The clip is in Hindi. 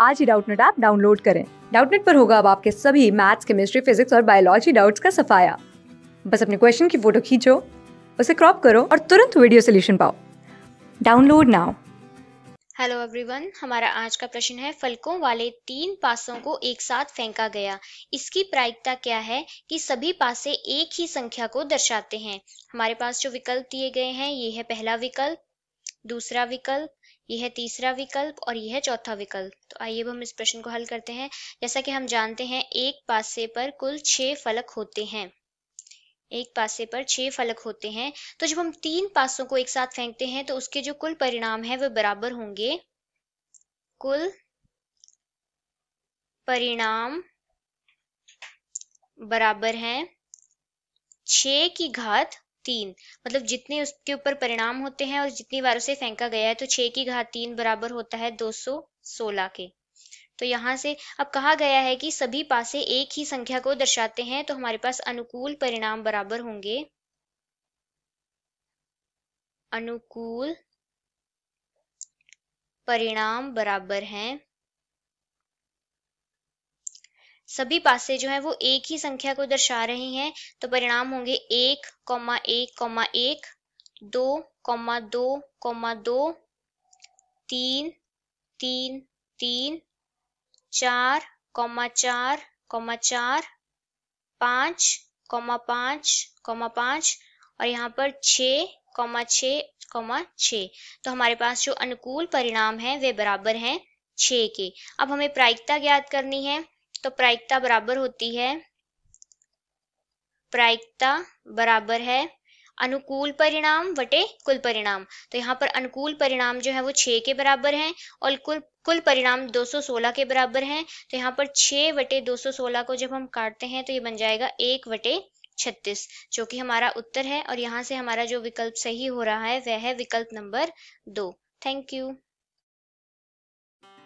आज ही डाउटनेट ऐप डाउनलोड करें। डाउटनेट पर होगा अब आपके सभी मैथ्स, केमिस्ट्री, फिजिक्स और बायोलॉजी डाउट्स का सफाया। बस अपने क्वेश्चन की फ़ोटो खींचो, उसे क्रॉप करो और तुरंत वीडियो सोल्यूशन पाओ। Download now. हेलो एवरीवन, हमारा आज का प्रश्न है, फलकों वाले तीन पासों को एक साथ फेंका गया। इसकी प्रायिकता क्या है कि सभी पासे एक ही संख्या को दर्शाते हैं। हमारे पास जो विकल्प दिए गए हैं, ये है पहला विकल्प दूसरा विकल्प यह तीसरा विकल्प और यह चौथा विकल्प। तो आइए अब हम इस प्रश्न को हल करते हैं। जैसा कि हम जानते हैं, एक पासे पर कुल छह फलक होते हैं। एक पासे पर छह फलक होते हैं। तो जब हम तीन पासों को एक साथ फेंकते हैं तो उसके जो कुल परिणाम है वह बराबर होंगे। कुल परिणाम बराबर हैं छ की घात तीन। मतलब जितने उसके ऊपर परिणाम होते हैं और जितनी बार उसे फेंका गया है तो छह की घात तीन बराबर होता है दो सौ सोलह के। तो यहाँ से अब कहा गया है कि सभी पासे एक ही संख्या को दर्शाते हैं तो हमारे पास अनुकूल परिणाम बराबर होंगे। अनुकूल परिणाम बराबर हैं। सभी पासे जो है वो एक ही संख्या को दर्शा रहे हैं तो परिणाम होंगे एक, कौमा एक कौमा एक, दो, कौमा दो कौमा दो, तीन तीन तीन, चार, कौमा चार कौमा चार, पाँच, कौमा पाँच कौमा पाँच, और यहाँ पर छ, कौमा छ कौमा छ। तो हमारे पास जो अनुकूल परिणाम है, वे बराबर हैं छ के। अब हमें प्रायिकता ज्ञात करनी है। तो प्रायिकता बराबर होती है। प्रायिकता बराबर है अनुकूल परिणाम वटे कुल परिणाम। तो यहाँ पर अनुकूल परिणाम जो है वो छह के बराबर हैं और कुल कुल परिणाम 216 के बराबर हैं। तो यहाँ पर छह वटे 216 को जब हम काटते हैं तो ये बन जाएगा एक वटे छत्तीस, जो कि हमारा उत्तर है और यहाँ से हमारा जो विकल्प सही हो रहा है वह है विकल्प नंबर दो। Thank you.